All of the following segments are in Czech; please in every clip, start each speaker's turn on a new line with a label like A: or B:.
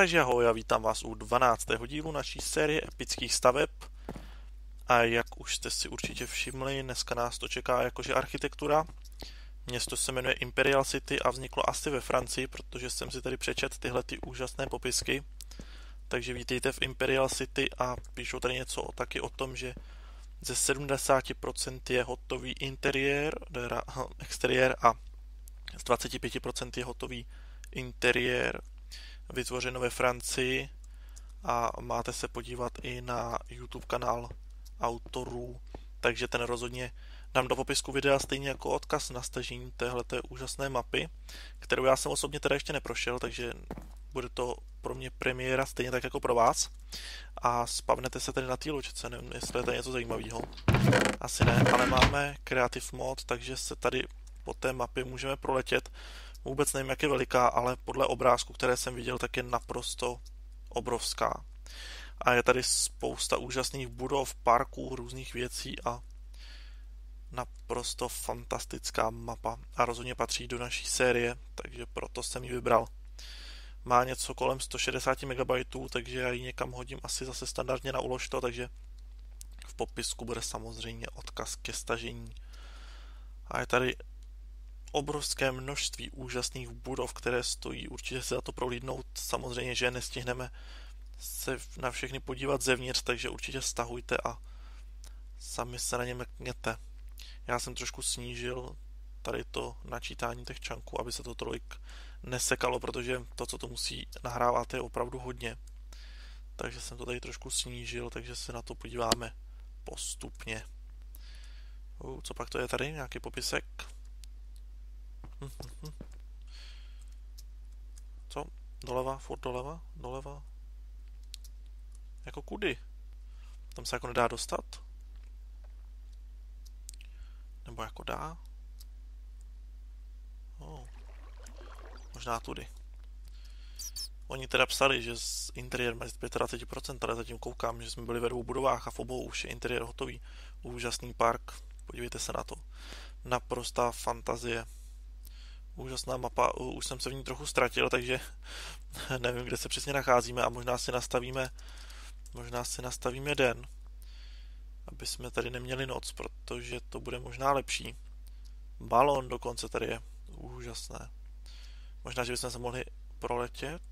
A: Takže ahoj, já vítám vás u 12. dílu naší série epických staveb. A jak už jste si určitě všimli, dneska nás to čeká jakože architektura. Město se jmenuje Imperial City a vzniklo asi ve Francii, protože jsem si tady přečet tyhle ty úžasné popisky. Takže vítejte v Imperial City a píšou tady něco taky o tom, že ze 70% je hotový interiér, exteriér a z 25% je hotový interiér vytvořeno ve Francii a máte se podívat i na YouTube kanál autorů, takže ten rozhodně dám do popisku videa stejně jako odkaz na stažení téhleté úžasné mapy, kterou já jsem osobně teda ještě neprošel, takže bude to pro mě premiéra stejně tak jako pro vás. A spavnete se tady na té ločce, nevím, jestli je to něco zajímavého. Asi ne, ale máme Creative Mod, takže se tady po té mapě můžeme proletět. Vůbec nevím, jak je veliká, ale podle obrázku, které jsem viděl, tak je naprosto obrovská. A je tady spousta úžasných budov, parků, různých věcí a naprosto fantastická mapa. A rozhodně patří do naší série, takže proto jsem ji vybral. Má něco kolem 160 MB, takže já ji někam hodím asi zase standardně na uložto, takže v popisku bude samozřejmě odkaz ke stažení. A je tady obrovské množství úžasných budov, které stojí. Určitě se za to prolídnout. Samozřejmě, že nestihneme se na všechny podívat zevnitř, takže určitě stahujte a sami se na ně mrkněte. Já jsem trošku snížil tady to načítání těch čanků, aby se to tolik nesekalo, protože to, co to musí nahrávat, je opravdu hodně. Takže jsem to tady trošku snížil, takže se na to podíváme postupně. Co pak to je tady? Nějaký popisek? Co? Doleva? Furt doleva? Doleva? Jako kudy? Tam se jako nedá dostat? Nebo jako dá? Oh. Možná tudy. Oni teda psali, že z interiér má 25%, ale zatím koukám, že jsme byli ve dvou budovách a v obou už je interiér hotový. Úžasný park, podívejte se na to. Naprostá fantazie úžasná mapa, už jsem se v ní trochu ztratil, takže nevím, kde se přesně nacházíme a možná si nastavíme možná si nastavíme den, aby jsme tady neměli noc, protože to bude možná lepší. Balon dokonce tady je úžasné. Možná, že bychom se mohli proletět,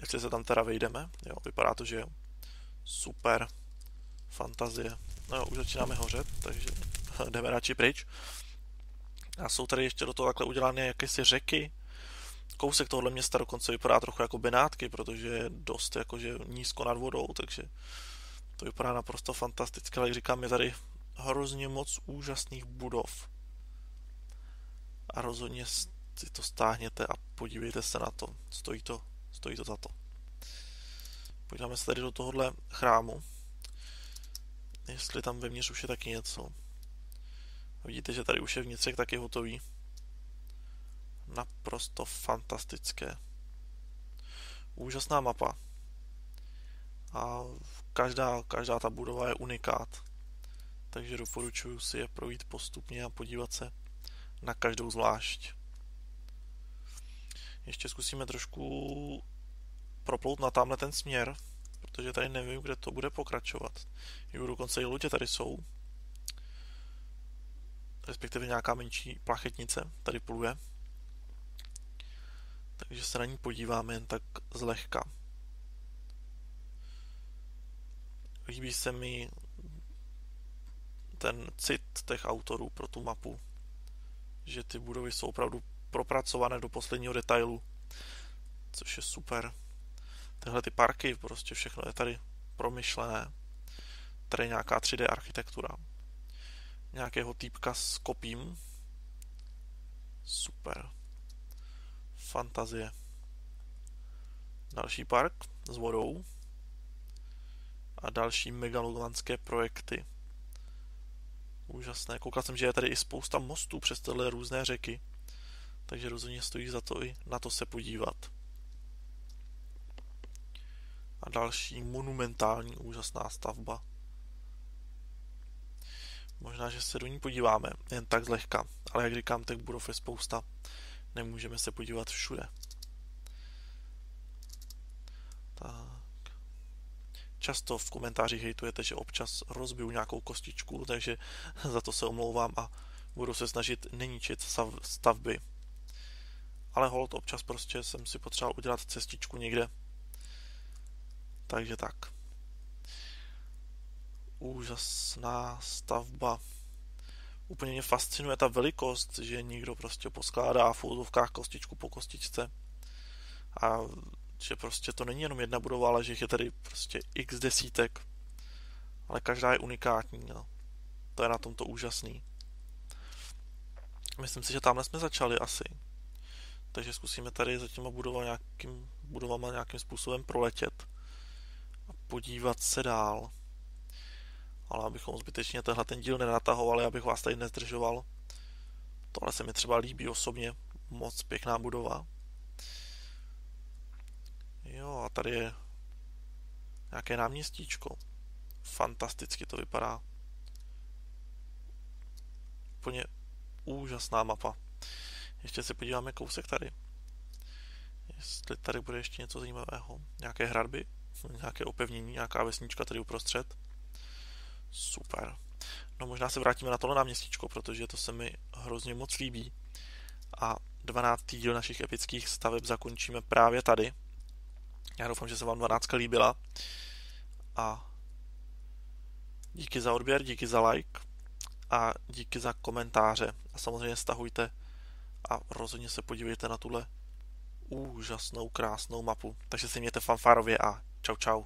A: jestli se tam teda vejdeme. Jo, vypadá to, že. Super. Fantazie. No jo, už začínáme hořet, takže jdeme radši pryč. A jsou tady ještě do toho takhle udělané jakési řeky. Kousek tohohle města dokonce vypadá trochu jako Benátky, protože je dost jakože nízko nad vodou, takže to vypadá naprosto fantasticky. Ale jak říkám, je tady hrozně moc úžasných budov. A rozhodně si to stáhněte a podívejte se na to. Stojí to, stojí to za to. Podíváme se tady do tohohle chrámu. Jestli tam vevnitř už je taky něco. Vidíte, že tady už je vnitřek taky hotový. Naprosto fantastické. Úžasná mapa. A každá, každá ta budova je unikát. Takže doporučuji si je projít postupně a podívat se na každou zvlášť. Ještě zkusíme trošku proplout na tamhle ten směr, protože tady nevím, kde to bude pokračovat. Jo, dokonce i lutě tady jsou respektive nějaká menší plachetnice tady pluje. Takže se na ní podíváme jen tak zlehka. Líbí se mi ten cit těch autorů pro tu mapu, že ty budovy jsou opravdu propracované do posledního detailu, což je super. Tyhle ty parky, prostě všechno je tady promyšlené. Tady je nějaká 3D architektura nějakého týpka s kopím. Super. Fantazie. Další park s vodou. A další megalomanské projekty. Úžasné. Koukal jsem, že je tady i spousta mostů přes tyhle různé řeky. Takže rozhodně stojí za to i na to se podívat. A další monumentální úžasná stavba. Možná, že se do ní podíváme, jen tak zlehka, ale jak říkám, těch budov je spousta. Nemůžeme se podívat všude. často v komentářích hejtujete, že občas rozbiju nějakou kostičku, takže za to se omlouvám a budu se snažit neníčit stavby. Ale hold, občas prostě jsem si potřeboval udělat cestičku někde. Takže tak. Úžasná stavba. Úplně mě fascinuje ta velikost, že někdo prostě poskládá v úzovkách kostičku po kostičce. A že prostě to není jenom jedna budova, ale že je tady prostě x desítek. Ale každá je unikátní. No. To je na tomto úžasný. Myslím si, že tamhle jsme začali asi. Takže zkusíme tady za těma budova nějakým, budovama nějakým způsobem proletět a podívat se dál. Ale abychom zbytečně tenhle ten díl nenatahovali, abych vás tady nezdržoval. Tohle se mi třeba líbí osobně. Moc pěkná budova. Jo, a tady je nějaké náměstíčko. Fantasticky to vypadá. Úplně úžasná mapa. Ještě se podíváme kousek tady. Jestli tady bude ještě něco zajímavého. Nějaké hradby, nějaké opevnění, nějaká vesnička tady uprostřed. Super. No možná se vrátíme na tohle náměstíčko, protože to se mi hrozně moc líbí. A 12. díl našich epických staveb zakončíme právě tady. Já doufám, že se vám 12 líbila. A díky za odběr, díky za like a díky za komentáře. A samozřejmě stahujte a rozhodně se podívejte na tuhle úžasnou, krásnou mapu. Takže si mějte fanfárově a čau čau.